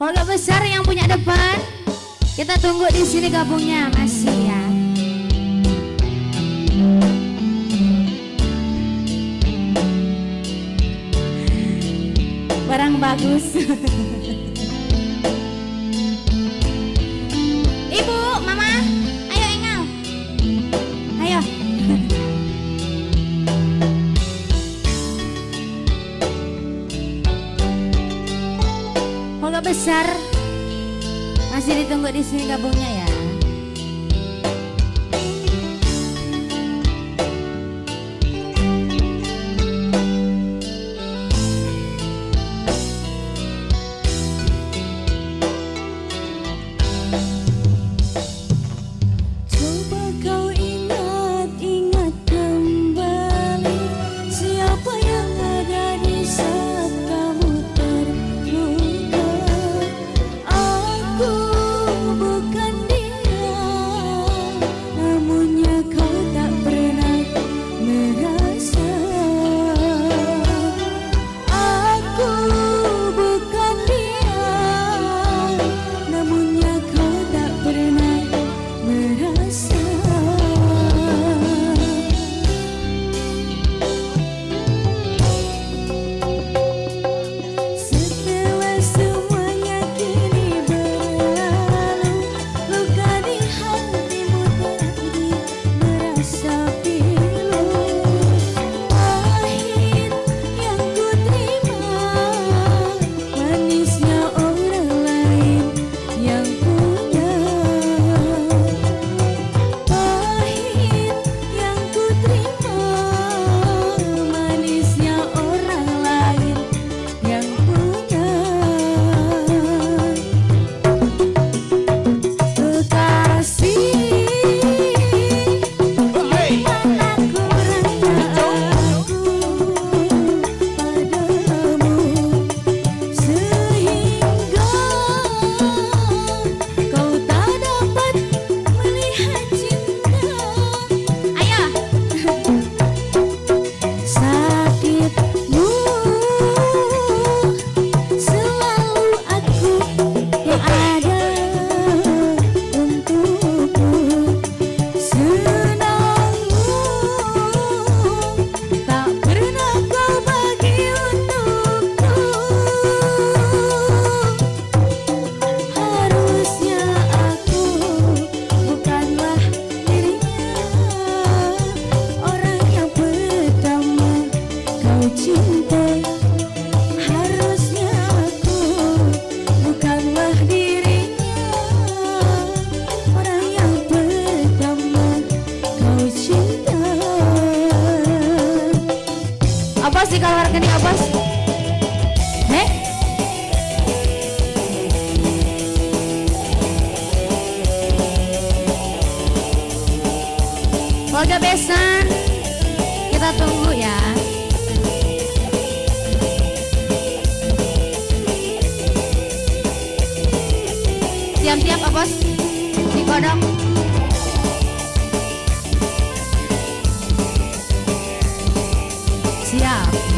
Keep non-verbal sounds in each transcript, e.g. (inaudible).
Pondok besar yang punya depan, kita tunggu di sini gabungnya masih ya. Barang bagus. (laughs) besar. Masih ditunggu di sini gabungnya ya. Apa sih kalau rekening apa sih? nek? Oke besan, kita tunggu ya. Tiap-tiap apa sih? Dikodok. yeah.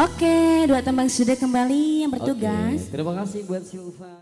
Oke, dua tembang sudah kembali yang bertugas. Oke, terima kasih buat Silva.